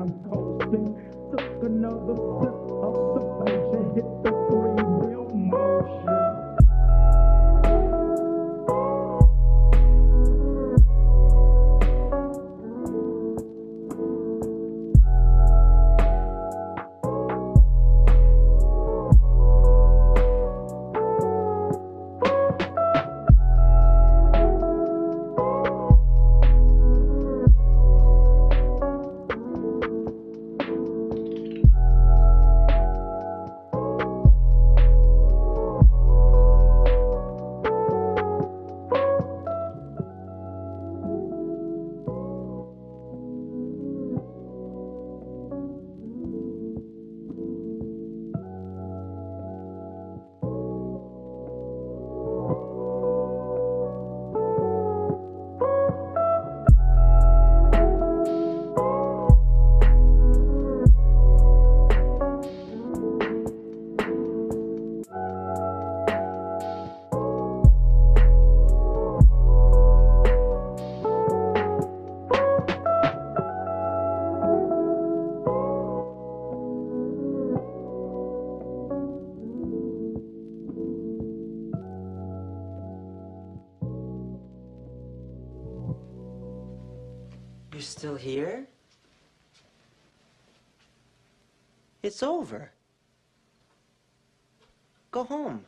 I'm coasting. Took another sip of the bang, hit the You're still here? It's over. Go home.